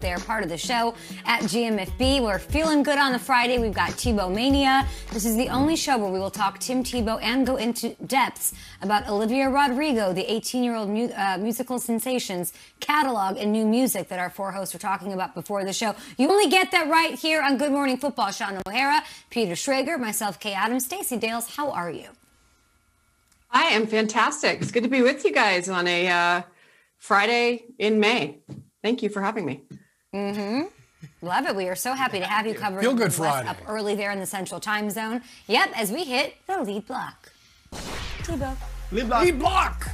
They're part of the show at GMFB. We're feeling good on the Friday. We've got Tebow Mania. This is the only show where we will talk Tim Tebow and go into depths about Olivia Rodrigo, the 18 year old mu- uh, musical sensations catalog and new music that our four hosts were talking about before the show. You only get that right here on Good Morning Football. Shaun O'Hara, Peter Schrager, myself, Kay Adams, Stacey Dales. How are you? I am fantastic. It's good to be with you guys on a uh, Friday in May. Thank you for having me. Mm-hmm. Love it. We are so happy to have you covering Feel good Friday. up early there in the Central Time Zone. Yep, as we hit the lead block. Tebow. Lead block. Lead block.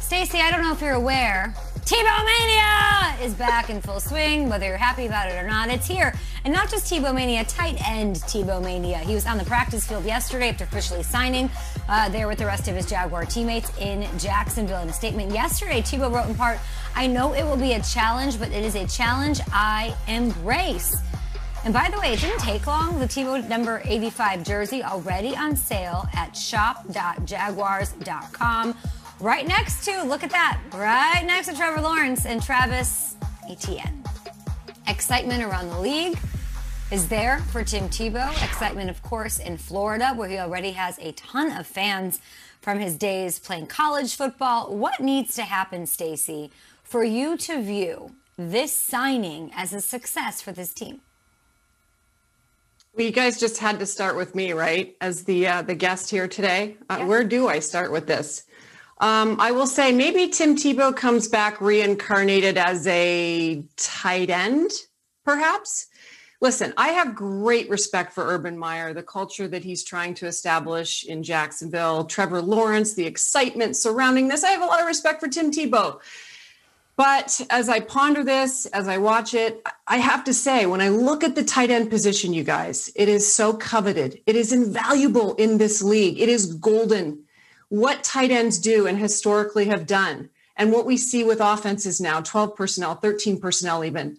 Stacey, I don't know if you're aware, Tebow Mania is back in full swing, whether you're happy about it or not. It's here. And not just Tebow Mania, tight end Tebow Mania. He was on the practice field yesterday after officially signing uh, there with the rest of his Jaguar teammates in Jacksonville. In a statement yesterday, Tebow wrote in part, I know it will be a challenge, but it is a challenge I embrace. And by the way, it didn't take long. The Tebow number 85 jersey already on sale at shop.jaguars.com. Right next to, look at that, right next to Trevor Lawrence and Travis Etienne. Excitement around the league is there for Tim Tebow. Excitement, of course, in Florida, where he already has a ton of fans from his days playing college football. What needs to happen, Stacey, for you to view this signing as a success for this team? Well, you guys just had to start with me, right? As the uh, the guest here today. Uh, Where do I start with this? Um, I will say maybe Tim Tebow comes back reincarnated as a tight end, perhaps. Listen, I have great respect for Urban Meyer, the culture that he's trying to establish in Jacksonville, Trevor Lawrence, the excitement surrounding this. I have a lot of respect for Tim Tebow. But as I ponder this, as I watch it, I have to say, when I look at the tight end position, you guys, it is so coveted. It is invaluable in this league. It is golden. What tight ends do and historically have done, and what we see with offenses now 12 personnel, 13 personnel, even.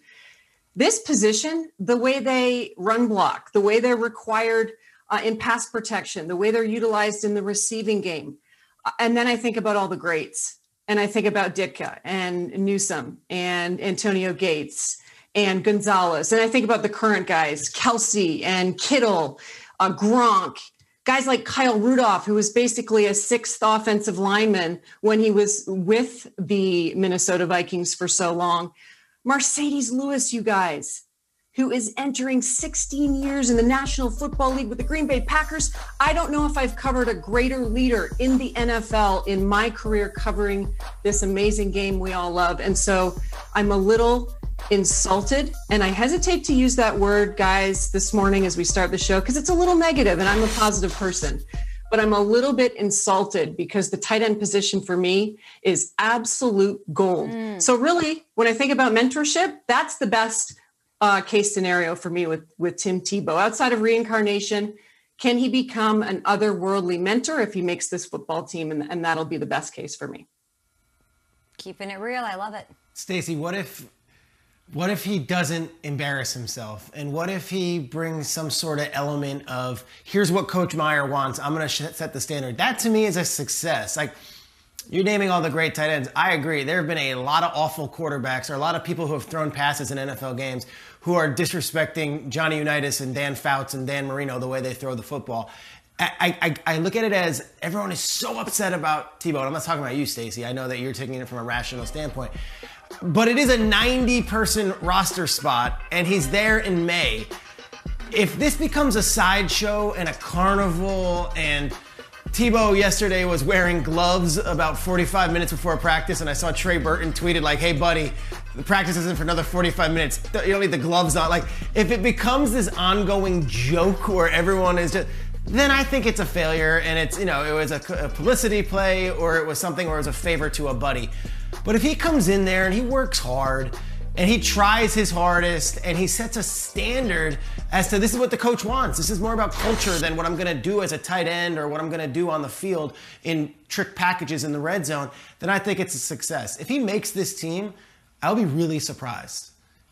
This position, the way they run block, the way they're required uh, in pass protection, the way they're utilized in the receiving game. Uh, And then I think about all the greats and I think about Ditka and Newsome and Antonio Gates and Gonzalez. And I think about the current guys, Kelce and Kittle, uh, Gronk, guys like Kyle Rudolph, who was basically a sixth offensive lineman when he was with the Minnesota Vikings for so long. Marcedes Lewis, you guys, who is entering 16 years in the National Football League with the Green Bay Packers. I don't know if I've covered a greater leader in the NFL in my career covering this amazing game we all love. And so I'm a little insulted and I hesitate to use that word guys this morning as we start the show because it's a little negative and I'm a positive person. But I'm a little bit insulted because the tight end position for me is absolute gold. So really, when I think about mentorship, that's the best uh, case scenario for me with with Tim Tebow. Outside of reincarnation, can he become an otherworldly mentor if he makes this football team? And, and that'll be the best case for me. Keeping it real. I love it. Stacey, what if what if he doesn't embarrass himself? And what if he brings some sort of element of here's what Coach Meyer wants. I'm going to set the standard. That to me is a success. Like you're naming all the great tight ends. I agree. There have been a lot of awful quarterbacks or a lot of people who have thrown passes in NFL games who are disrespecting Johnny Unitas and Dan Fouts and Dan Marino the way they throw the football. I, I, I look at it as everyone is so upset about Tebow. And I'm not talking about you, Stacey. I know that you're taking it from a rational standpoint. But it is a 90 person roster spot, and he's there in May. If this becomes a sideshow and a carnival, and Tebow yesterday was wearing gloves about 45 minutes before practice, and I saw Trey Burton tweeted, like, hey, buddy, the practice isn't for another 45 minutes. You don't need the gloves on. Like, if it becomes this ongoing joke where everyone is just, then I think it's a failure and it's, you know, it was a, publicity play or it was something where it was a favor to a buddy. But if he comes in there and he works hard and he tries his hardest and he sets a standard as to this is what the coach wants. This is more about culture than what I'm going to do as a tight end or what I'm going to do on the field in trick packages in the red zone, then I think it's a success. If he makes this team, I'll be really surprised.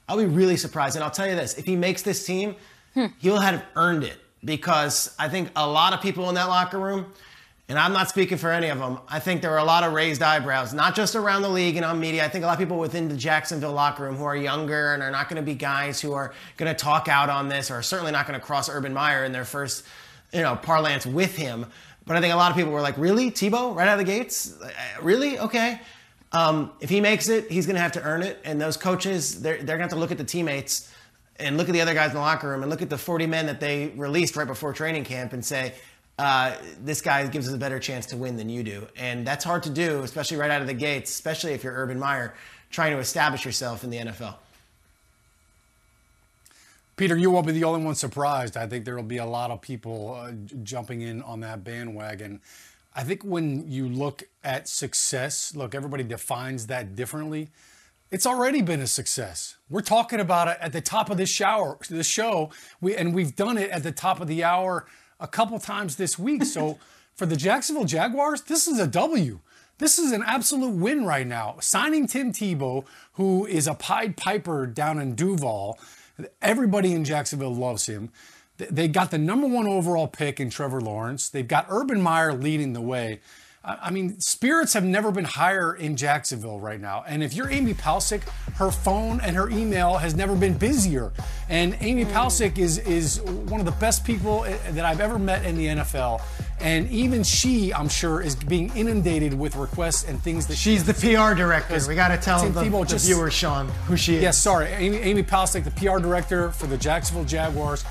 I'll be really surprised. And I'll tell you this if he makes this team, hmm. he'll have earned it because I think a lot of people in that locker room and I'm not speaking for any of them, I think there were a lot of raised eyebrows, not just around the league and on media. I think a lot of people within the Jacksonville locker room who are younger and are not going to be guys who are going to talk out on this or are certainly not going to cross Urban Meyer in their first, you know, parlance with him. But I think a lot of people were like, really? Tebow, right out of the gates? Uh, really? Okay. Um, if he makes it, he's going to have to earn it. And those coaches, they're, they're going to have to look at the teammates and look at the other guys in the locker room and look at the 40 men that they released right before training camp and say, uh, this guy gives us a better chance to win than you do. And that's hard to do, especially right out of the gates, especially if you're Urban Meyer trying to establish yourself in the NFL. Peter, you won't be the only one surprised. I think there will be a lot of people uh, jumping in on that bandwagon. I think when you look at success, look, everybody defines that differently. It's already been a success. We're talking about it at the top of this shower, the show, we, and we've done it at the top of the hour a couple times this week. So for the Jacksonville Jaguars, this is a W. This is an absolute win right now. Signing Tim Tebow, who is a Pied Piper down in Duval. Everybody in Jacksonville loves him. They got the number one overall pick in Trevor Lawrence. They've got Urban Meyer leading the way. I mean, spirits have never been higher in Jacksonville right now. And if you're Amy Palcic, her phone and her email has never been busier. And Amy mm. Palcic is is one of the best people eh, that I've ever met in the NFL. And even she, I'm sure, is being inundated with requests and things that she's the PR director. We got to tell the, the just, viewers, Shaun, who she is. Yes, sorry, Amy, Amy the PR director for the Jacksonville Jaguars.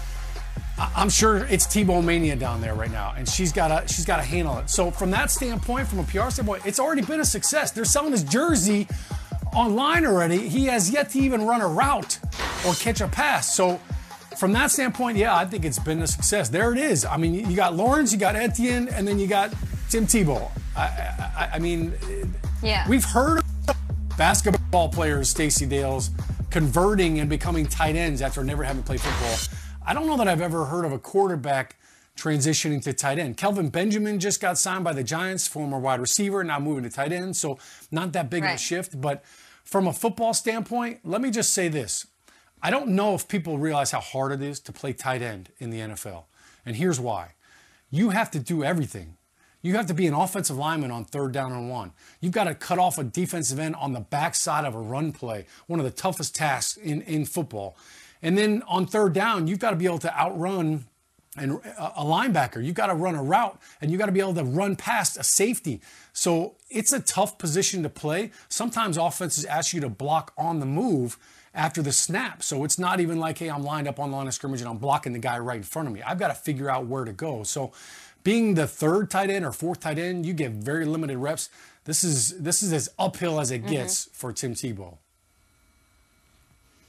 I'm sure it's Tebow mania down there right now, and she's got to she's got to handle it. So from that standpoint, from a PR standpoint, it's already been a success. They're selling his jersey online already. He has yet to even run a route or catch a pass. So from that standpoint, yeah, I think it's been a success. There it is. I mean, you got Lawrence, you got Etienne, and then you got Tim Tebow. I, I, I mean, yeah, we've heard basketball players, Stacey Dales, converting and becoming tight ends after never having played football. I don't know that I've ever heard of a quarterback transitioning to tight end. Kelvin Benjamin just got signed by the Giants, former wide receiver, now moving to tight end. So not that big right. of a shift. But from a football standpoint, let me just say this. I don't know if people realize how hard it is to play tight end in the NFL. And here's why. You have to do everything. You have to be an offensive lineman on third down and one. You've got to cut off a defensive end on the backside of a run play, one of the toughest tasks in, in football. And then on third down, you've got to be able to outrun and a linebacker. You've got to run a route and you've got to be able to run past a safety. So it's a tough position to play. Sometimes offenses ask you to block on the move after the snap. So it's not even like, hey, I'm lined up on the line of scrimmage and I'm blocking the guy right in front of me. I've got to figure out where to go. So being the third tight end or fourth tight end, you get very limited reps. This is this is as uphill as it mm-hmm. gets mm-hmm. for Tim Tebow.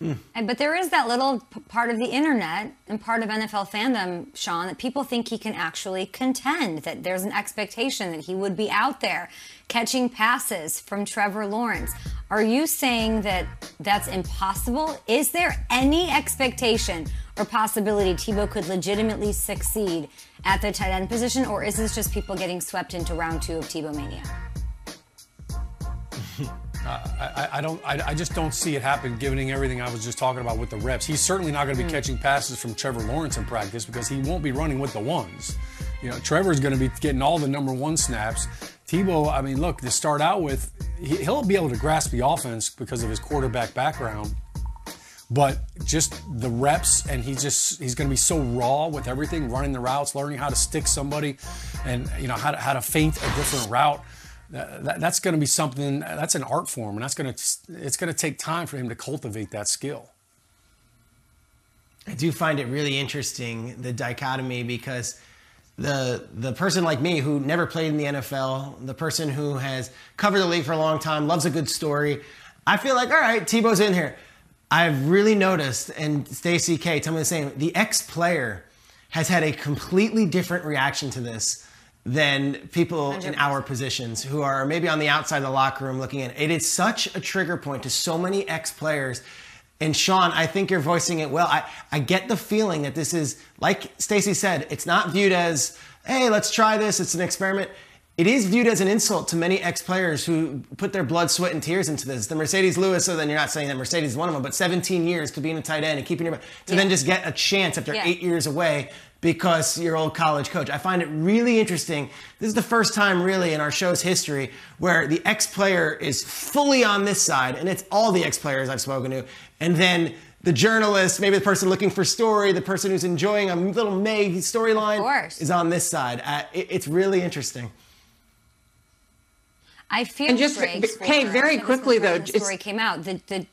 Mm. But there is that little part of the internet and part of NFL fandom, Shaun, that people think he can actually contend, that there's an expectation that he would be out there catching passes from Trevor Lawrence. Are you saying that that's impossible? Is there any expectation or possibility Tebow could legitimately succeed at the tight end position, or is this just people getting swept into round two of Tebow Mania? I, I, don't. I, I, just don't see it happen, given everything I was just talking about with the reps. He's certainly not going to be mm. catching passes from Trevor Lawrence in practice because he won't be running with the ones. You know, Trevor's going to be getting all the number one snaps. Tebow, I mean, look to start out with, he'll be able to grasp the offense because of his quarterback background. But just the reps, and he's just he's going to be so raw with everything, running the routes, learning how to stick somebody, and you know how to, how to feint a different route that, that's going to be something that's an art form and that's going to it's going to take time for him to cultivate that skill. I do find it really interesting the dichotomy because the the person like me who never played in the nfl the person who has covered the league for a long time loves a good story i feel like all right tebow's in here. I've really noticed and stacey kay tell me the same the ex-player has had a completely different reaction to this than people 100%. in our positions who are maybe on the outside of the locker room looking in. It is such a trigger point to so many ex players. And Shaun, I think you're voicing it well. I, I get the feeling that this is, like Stacey said, it's not viewed as, hey, let's try this, it's an experiment. It is viewed as an insult to many ex-players who put their blood, sweat, and tears into this. The Marcedes Lewis, so then you're not saying that Marcedes is one of them, but 17 years to be in a tight end and keeping your to yeah. then just get a chance after yeah. eight years away because your old college coach. I find it really interesting. This is the first time, really, in our show's history where the ex player is fully on this side, and it's all the ex players I've spoken to. And then the journalist, maybe the person looking for story, the person who's enjoying a little May storyline is on this side. Uh, it, it's really interesting. I feel and just Kay, very quickly though, the story came out. The, the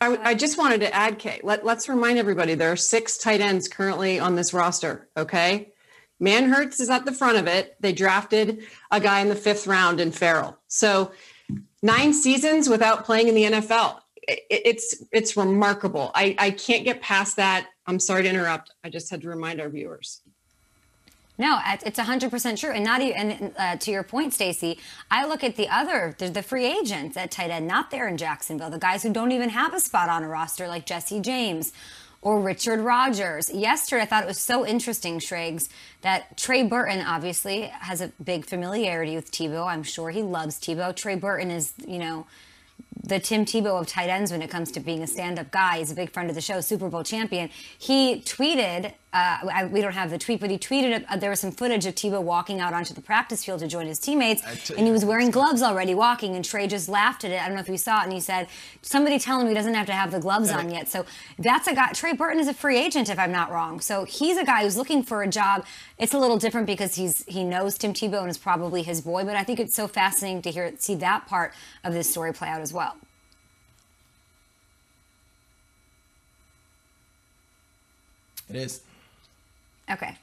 I, I, just wanted to add, Kay. Let, let's remind everybody there are six tight ends currently on this roster. Okay, Manhertz is at the front of it. They drafted a guy in the fifth round in Farrell. So nine seasons without playing in the NFL. It, it's it's remarkable. I, I can't get past that. I'm sorry to interrupt. I just had to remind our viewers. No, it's 100% true. And not even, and uh, to your point, Stacey, I look at the other, the free agents at tight end, not there in Jacksonville, the guys who don't even have a spot on a roster like Jesse James or Richard Rogers. Yesterday, I thought it was so interesting, Schrags, that Trey Burton obviously has a big familiarity with Tebow. I'm sure he loves Tebow. Trey Burton is, you know, the Tim Tebow of tight ends when it comes to being a stand-up guy. He's a big friend of the show, Super Bowl champion. He tweeted uh, I, we don't have the tweet, but he tweeted uh, there was some footage of Tebow walking out onto the practice field to join his teammates, and he was wearing gloves already walking, and Trey just laughed at it. I don't know if you saw it, and he said, somebody tell him he doesn't have to have the gloves on yet. So that's a guy, Trey Burton is a free agent, if I'm not wrong. So he's a guy who's looking for a job. It's a little different because he's he knows Tim Tebow and is probably his boy, but I think it's so fascinating to hear see that part of this story play out as well. It is. Okay.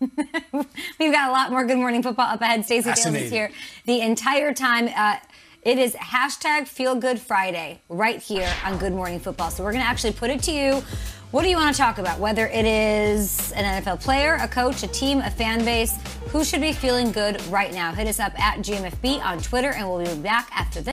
We've got a lot more Good Morning Football up ahead. Stacey Dales is here the entire time. Uh, it is hashtag Feel Good Friday right here on Good Morning Football. So we're going to actually put it to you. What do you want to talk about? Whether it is an NFL player, a coach, a team, a fan base, who should be feeling good right now? Hit us up at GMFB on Twitter, and we'll be back after this.